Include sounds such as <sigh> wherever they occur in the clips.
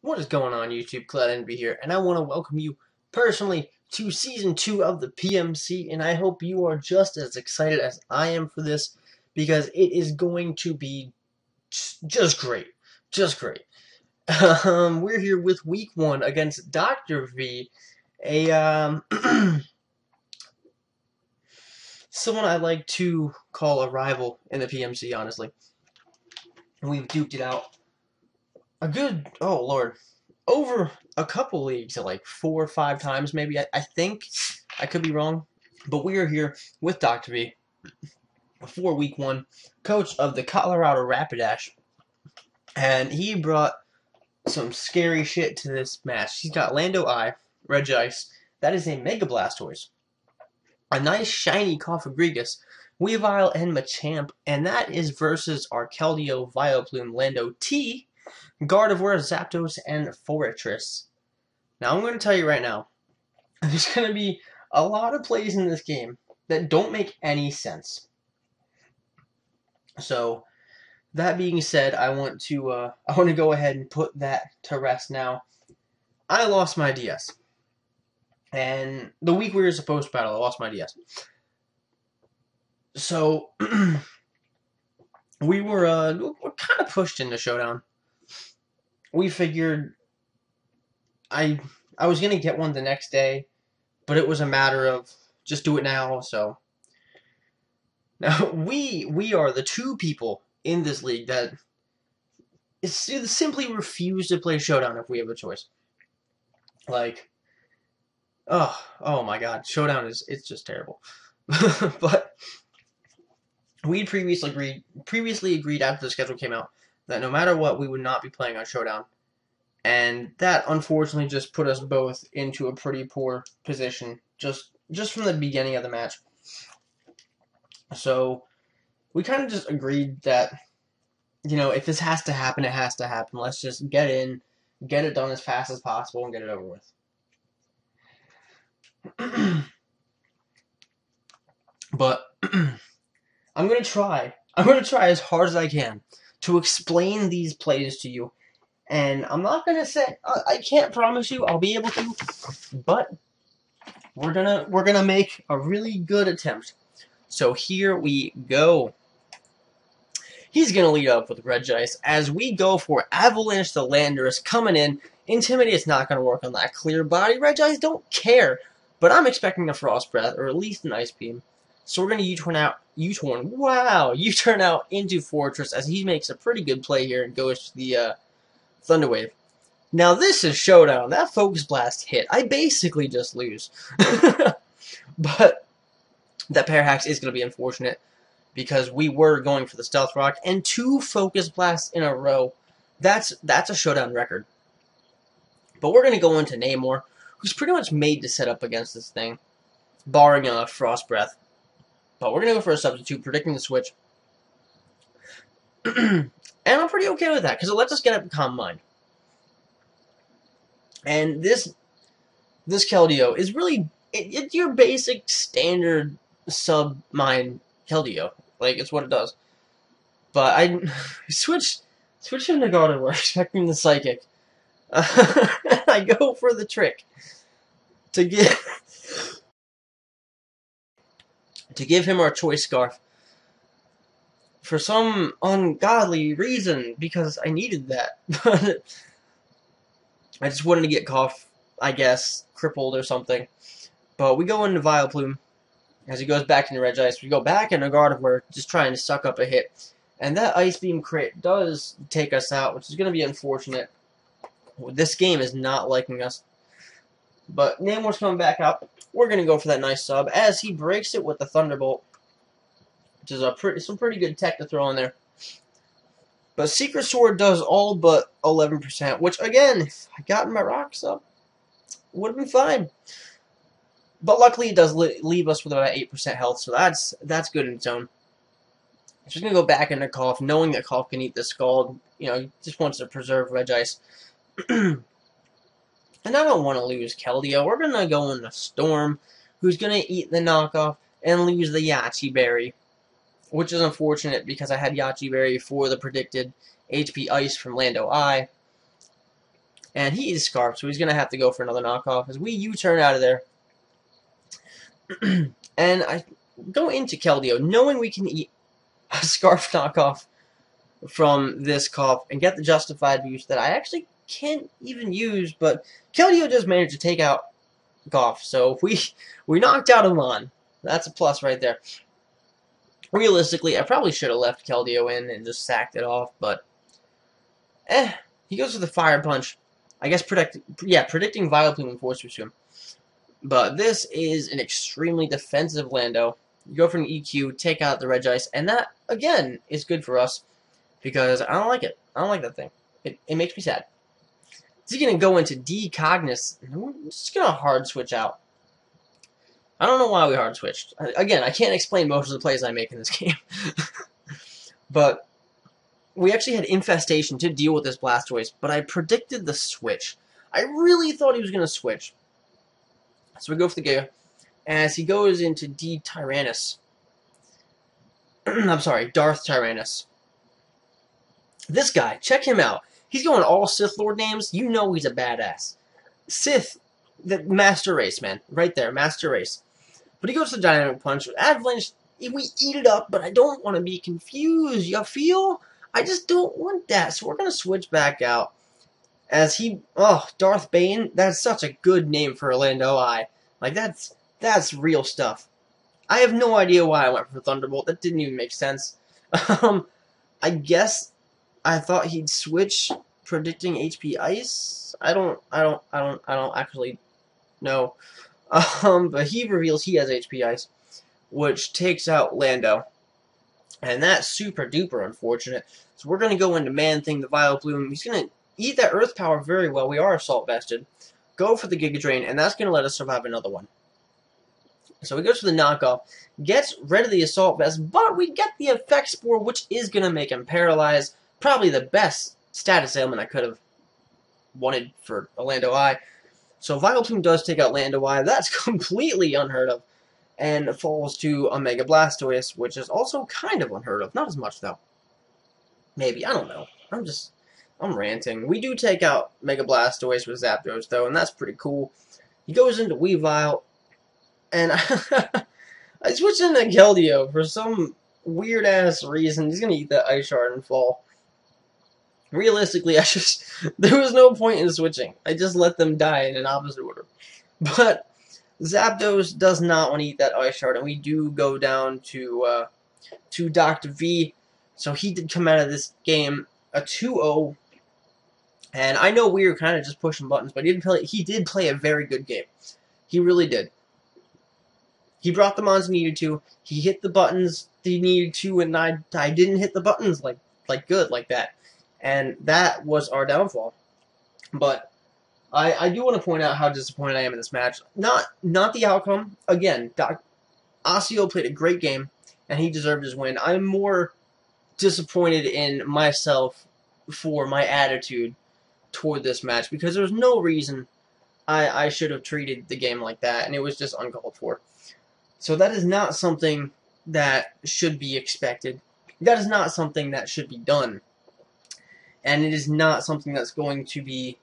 What is going on YouTube? Cloud Envy here, and I want to welcome you personally to Season 2 of the PMC, and I hope you are just as excited as I am for this, because it is going to be just great. Just great. Um, we're here with Week 1 against Dr. V, a, um, <clears throat> someone I like to call a rival in the PMC, honestly. We've duked it out a good oh lord over a couple leagues like four or five times maybe. I, I think I could be wrong but we are here with Dr. V for week one coach of the Colorado Rapidash. And he brought some scary shit to this match. He's got Lando Eye Regice that is a Mega Blastoise. A nice shiny Cofagrigus Weavile and Machamp. And that is versus our Keldeo Vileplume Lando T Gardevoir, Zapdos, and Forretress. Now I'm going to tell you right now, <laughs> there's going to be a lot of plays in this game that don't make any sense. So, that being said, I want to uh, I want to go ahead and put that to rest now. I lost my DS, and the week we were supposed to battle, I lost my DS. So <clears throat> we were uh, we're kind of pushed into showdown we figured I I was gonna get one the next day, but it was a matter of just do it now. So now <laughs> we we are the two people in this league that simply refuse to play showdown if we have a choice. Like, oh oh my god, showdown is it's just terrible. <laughs> but we previously agreed previously agreed after the schedule came out that no matter what, we would not be playing on Showdown. And that unfortunately just put us both into a pretty poor position just just from the beginning of the match. So we kind of just agreed that you know, if this has to happen, it has to happen. Let's just get in, get it done as fast as possible and get it over with. <clears throat> but <clears throat> I'm going to try. I'm going to try as hard as I can to explain these plays to you. And I'm not gonna say I can't promise you I'll be able to, but we're gonna we're gonna make a really good attempt. So here we go. He's gonna lead up with Regice as we go for Avalanche the Landorus coming in. Intimidate's not gonna work on that clear body. Regice don't care, but I'm expecting a Frost Breath or at least an Ice Beam. So we're going to U-turn out, U-turn, wow, U-turn out into Forretress as he makes a pretty good play here and goes to the uh, Thunder Wave. Now this is Showdown. That Focus Blast hit. I basically just lose. <laughs> but that Parahax is going to be unfortunate because we were going for the Stealth Rock and two Focus Blasts in a row. That's that's a Showdown record. But we're going to go into Namor, who's pretty much made to set up against this thing, barring a Frost Breath. But we're going to go for a substitute, predicting the switch. <clears throat> and I'm pretty okay with that, because it lets us get a calm mind. And this this Keldeo is really it, it's your basic standard sub mind Keldeo. Like it's what it does. But I <laughs> switch switch into Gardevoir, <laughs> expecting the psychic. Uh, <laughs> I go for the trick to get to give him our choice scarf for some ungodly reason because I needed that. <laughs> I just wanted to get cough, I guess, crippled or something. But we go into Vileplume as he goes back into Regice. We go back into Gardevoir, just trying to suck up a hit. And that Ice Beam crit does take us out, which is going to be unfortunate. This game is not liking us. But Namor's coming back out. We're going to go for that nice sub as he breaks it with the Thunderbolt. Which is a pretty, some pretty good tech to throw in there. But Secret Sword does all but 11%, which again, if I got my rocks up, would have been fine. But luckily, it does leave us with about 8% health, so that's that's good in its own. Just gonna go back into Cough, knowing that Cough can eat the Scald. You know, just wants to preserve Regice. <clears throat> And I don't want to lose Keldeo. We're going to go in the Storm, who's going to eat the knockoff and lose the Yache Berry. Which is unfortunate because I had Yache Berry for the predicted HP Ice from Lando I. And he is Scarf, so he's going to have to go for another knockoff as we U-turn out of there. <clears throat> and I go into Keldeo knowing we can eat a Scarf knockoff from this cough and get the justified boost that I actually can't even use, but Keldeo just managed to take out Goff, so we <laughs> we knocked out Amon. That's a plus right there. Realistically, I probably should have left Keldeo in and just sacked it off, but eh, he goes for the fire punch. I guess predict yeah, predicting Vileplume and Force Pursue. But this is an extremely defensive Lando. You go for an EQ, take out the Red Regice, and that, again, is good for us because I don't like it. I don't like that thing. It, it makes me sad. Is he going to go into D-Cognis? just going to hard switch out. I don't know why we hard switched. Again, I can't explain most of the plays I make in this <laughs> game. but we actually had Infestation to deal with this Blastoise, but I predicted the switch. I really thought he was going to switch. So we go for the Giga. As he goes into D Tyrannus. <clears throat> I'm sorry, Darth Tyrannus. This guy, check him out. He's going all Sith Lord names. You know he's a badass. Sith, the Master Race, man. Right there, Master Race. But he goes to Dynamic Punch. With Avalanche, we eat it up, but I don't want to be confused. You feel? I just don't want that. So we're going to switch back out. As he, oh, Darth Bane, that's such a good name for Orlando I. Like, that's, that's real stuff. I have no idea why I went for Thunderbolt. That didn't even make sense. <laughs> Um, I guess I thought he'd switch predicting HP Ice. I don't, I don't, I don't, I don't actually know. <laughs> Um, but he reveals he has HP Ice, which takes out Lando. And that's super duper unfortunate. So we're going to go into Man Thing, the Vileplume. He's going to eat that Earth Power very well. We are Assault Vested. Go for the Giga Drain, and that's going to let us survive another one. So he goes for the knockoff, gets rid of the Assault Vest, but we get the Effect Spore, which is going to make him paralyzed probably the best status ailment I could have wanted for Orlando Eye. So Vileplume does take out Lando Eye. That's <laughs> completely unheard of. And falls to Omega Blastoise, which is also kind of unheard of. Not as much, though. Maybe. I don't know. I'm just... I'm ranting. We do take out Mega Blastoise with Zapdos, though, and that's pretty cool. He goes into Weavile, and <laughs> I switch into Keldeo for some weird-ass reason. He's going to eat that Ice Shard and fall realistically, <laughs> I just there was no point in switching. I just let them die in an opposite order. But Zapdos does not want to eat that Ice Shard, and we do go down to uh, to Dr. V. So he did come out of this game a 2-0. And I know we were kind of just pushing buttons, but he did play he did play a very good game. He really did. He brought the mons he needed to. He hit the buttons he needed to, and I I didn't hit the buttons like like good like that and that was our downfall. But I, I do want to point out how disappointed I am in this match. Not not the outcome. Again, Doc, Osseo played a great game, and he deserved his win. I'm more disappointed in myself for my attitude toward this match because there was no reason I, I should have treated the game like that, and it was just uncalled for. So that is not something that should be expected. That is not something that should be done and it is not something that's going to be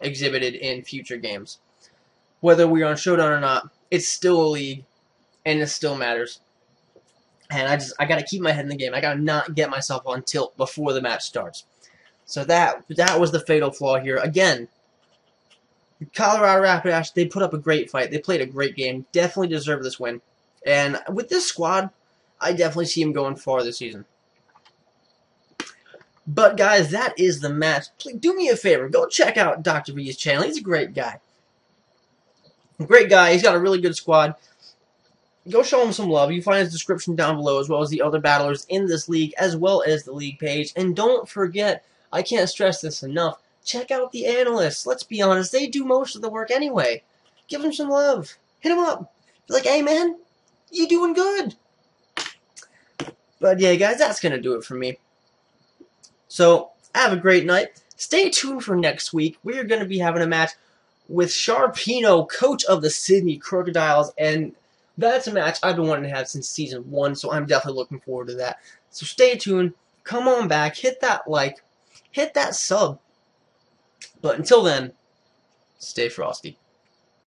exhibited in future games. Whether we're on Showdown or not, it's still a league, and it still matters. And I just I gotta keep my head in the game. I gotta not get myself on tilt before the match starts. So that that was the fatal flaw here. Again, Colorado Rapidash, they put up a great fight. They played a great game. Definitely deserve this win. And with this squad, I definitely see him going far this season. But guys, that is the match. Please do me a favor. Go check out Dr. V's channel. He's a great guy. Great guy. He's got a really good squad. Go show him some love. You find his description down below as well as the other battlers in this league as well as the league page. And don't forget, I can't stress this enough, check out the analysts. Let's be honest, they do most of the work anyway. Give them some love. Hit them up. Be like, hey man, you doing good. But yeah, guys, that's going to do it for me. So, have a great night. Stay tuned for next week. We are going to be having a match with Sharpeeno, coach of the Sydney Crocodiles, and that's a match I've been wanting to have since season one, so I'm definitely looking forward to that. So stay tuned. Come on back. Hit that like. Hit that sub. But until then, stay frosty.